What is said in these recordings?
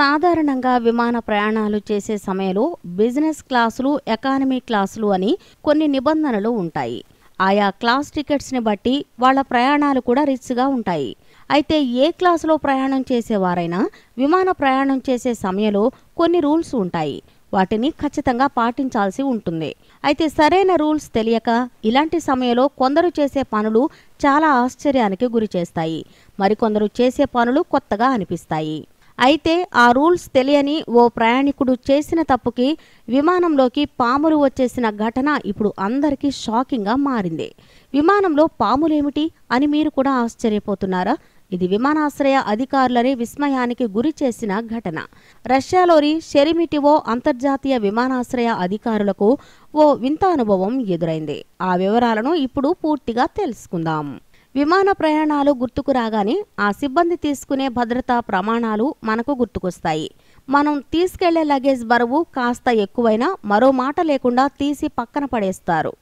సాధారణంగా విమాన ప్రయాణాలు చేసే సమయంలో బిజినెస్ క్లాసులు ఎకానమీ క్లాసులు అని కొన్ని నిబంధనలు ఉంటాయి. ఆయా క్లాస్ టికెట్స్ని బట్టి వాళ్ళ ప్రయాణాలు కూడా రిచ్గా ఉంటాయి. అయితే ఏ క్లాసులో ప్రయాణం చేసేవారైనా విమాన ప్రయాణం చేసే సమయంలో కొన్ని రూల్స్ ఉంటాయి. వాటిని ఖచ్చితంగా పాటించాల్సి ఉంటుంది. అయితే సరైన రూల్స్ తెలియక ఇలాంటి సమయంలో కొందరు చేసే పనులు చాలా ఆశ్చర్యానికి గురి చేస్తాయి మరికొందరు చేసే పనులు కొత్తగా అనిపిస్తాయి. అయితే ఆ రూల్స్ తెలియని ఓ ప్రయాణికుడు చేసిన తప్పుకి విమానంలోకి పాములు వచ్చేసిన ఘటన ఇప్పుడు అందరికీ షాకింగ్గా మారింది. విమానంలో పాములేమిటి అని మీరు కూడా ఆశ్చర్యపోతున్నారా? ఇది విమానాశ్రయ అధికారులని విస్మయానికి గురి చేసిన ఘటన. రష్యాలోని షెరిమిటివో అంతర్జాతీయ విమానాశ్రయ అధికారులకు ఓ వింత అనుభవం ఎదురైంది. ఆ వివరాలను ఇప్పుడు పూర్తిగా తెలుసుకుందాం. విమాన ప్రయాణాలు గుర్తుకు రాగానే ఆ సిబ్బంది తీసుకునే భద్రతా ప్రమాణాలు మనకు గుర్తుకొస్తాయి. మనం తీసుకెళ్ళే లగేజ్ బరువు కాస్త ఎక్కువైనా మరో మాట లేకుండా తీసి పక్కన పడేస్తారు.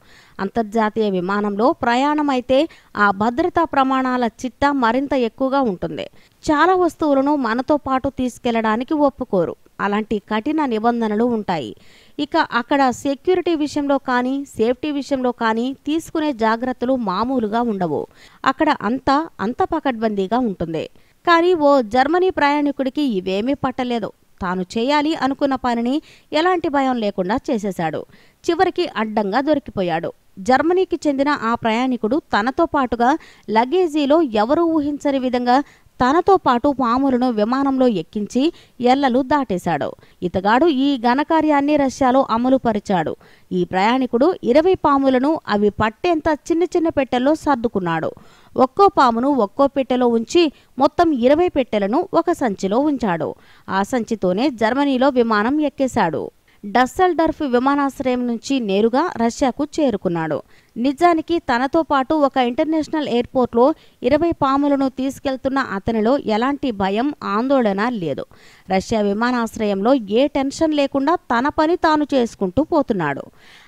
అంతర్జాతీయ విమానంలో ప్రయాణం అయితే ఆ భద్రతా ప్రమాణాల చిట్టా మరింత ఎక్కువగా ఉంటుంది. చాలా వస్తువులను మనతో పాటు తీసుకెళ్ళడానికి ఒప్పుకోరు. అలాంటి కఠిన నిబంధనలు ఉంటాయి. ఇక అక్కడ సెక్యూరిటీ విషయంలో కానీ సేఫ్టీ విషయంలో కానీ తీసుకునే జాగ్రత్తలు మామూలుగా ఉండవు. అక్కడ అంతా అంత పకడ్బందీగా ఉంటుంది. కానీ ఓ జర్మనీ ప్రయాణికుడికి ఇవేమీ పట్టలేదు. తాను చేయాలి అనుకున్న పనిని ఎలాంటి భయం లేకుండా చేసేశాడు. చివరికి అడ్డంగా దొరికిపోయాడు. జర్మనీకి చెందిన ఆ ప్రయాణికుడు తనతో పాటుగా లగేజీలో ఎవరూ ఊహించని విధంగా తనతో పాటు పాములను విమానంలో ఎక్కించి ఎల్లలు దాటేశాడు. ఇతగాడు ఈ ఘనకార్యాన్ని రష్యాలో అమలు పరిచాడు ఈ ప్రయాణికుడు ఇరవై పాములను అవి పట్టేంత చిన్న చిన్న పెట్టెల్లో సర్దుకున్నాడు. ఒక్కో పామును ఒక్కో పెట్టెలో ఉంచి మొత్తం ఇరవై పెట్టెలను ఒక సంచిలో ఉంచాడు. ఆ సంచితోనే జర్మనీలో విమానం ఎక్కేశాడు. డస్సల్డర్ఫ్ విమానాశ్రయం నుంచి నేరుగా రష్యాకు చేరుకున్నాడు. నిజానికి తనతో పాటు ఒక ఇంటర్నేషనల్ ఎయిర్పోర్ట్లో ఇరవై పాములను తీసుకెళ్తున్న అతనిలో ఎలాంటి భయం ఆందోళన లేదు. రష్యా విమానాశ్రయంలో ఏ టెన్షన్ లేకుండా తన పని తాను చేసుకుంటూ పోతున్నాడు.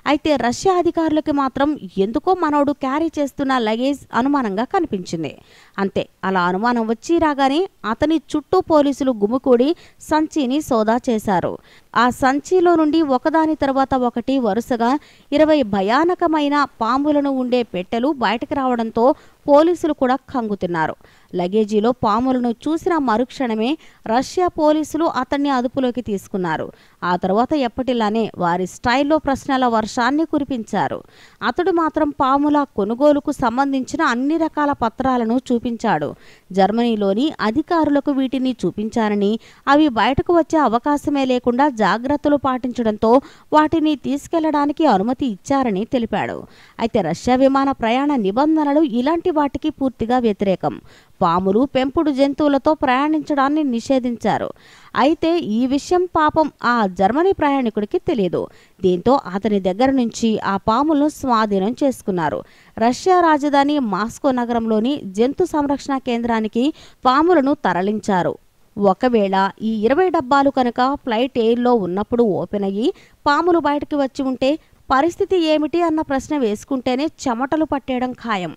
అయితే రష్యా అధికారులకి మాత్రం ఎందుకో మనోడు క్యారీ చేస్తున్న లగేజ్ అనుమానంగా కనిపించింది. అంతే అలా అనుమానం వచ్చి రాగానే అతని చుట్టూ పోలీసులు గుమికూడి సంచిని సోదా చేశారు. ఆ సంచిలో నుండి ఒకదాని తర్వాత ఒకటి వరుసగా ఇరవై భయానకమైన పాము పాములను ఉండే పెట్టెలు బయటకు రావడంతో పోలీసులు కూడా కంగుతున్నారు లగేజీలో పాములను చూసిన మరుక్షణమే రష్యా పోలీసులు అతన్ని అదుపులోకి తీసుకున్నారు. ఆ తర్వాత ఎప్పటిలానే వారి స్టైల్లో ప్రశ్నల వర్షాన్ని కురిపించారు. అతడు మాత్రం పాముల కొనుగోలుకు సంబంధించిన అన్ని రకాల పత్రాలను చూపించాడు. జర్మనీలోని అధికారులకు వీటిని చూపించారని అవి బయటకు వచ్చే అవకాశమే లేకుండా జాగ్రత్తలు పాటించడంతో వాటిని తీసుకెళ్ళడానికి అనుమతి ఇచ్చారని తెలిపాడు. అయితే రష్యా విమాన ప్రయాణ నిబంధనలు ఇలాంటి వాటికి పూర్తిగా వ్యతిరేకం. పాములు పెంపుడు జంతువులతో ప్రయాణించడాన్ని నిషేధించారు. అయితే ఈ విషయం పాపం ఆ జర్మనీ ప్రయాణికుడికి తెలియదు దీంతో అతని దగ్గర నుంచి ఆ పాములను స్వాధీనం చేసుకున్నారు. రష్యా రాజధాని మాస్కో నగరంలోని జంతు సంరక్షణ కేంద్రానికి పాములను తరలించారు. ఒకవేళ ఈ ఇరవై డబ్బాలు కనుక ఫ్లైట్ ఎయిర్లో ఉన్నప్పుడు ఓపెన్ అయ్యి పాములు బయటకు వచ్చి ఉంటే పరిస్థితి ఏమిటి అన్న ప్రశ్న వేసుకుంటేనే చెమటలు పట్టేయడం ఖాయం.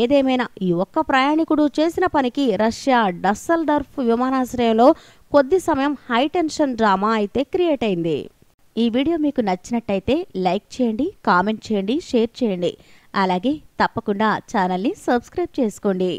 ఏదేమైనా ఈ ఒక్క ప్రయాణికుడు చేసిన పనికి రష్యా డస్సల్డర్ఫ్ విమానాశ్రయంలో కొద్ది సమయం హైటెన్షన్ డ్రామా అయితే క్రియేట్ అయింది. ఈ వీడియో మీకు నచ్చినట్టయితే లైక్ చేయండి కామెంట్ చేయండి షేర్ చేయండి. అలాగే తప్పకుండా ఛానల్ని సబ్స్క్రైబ్ చేసుకోండి.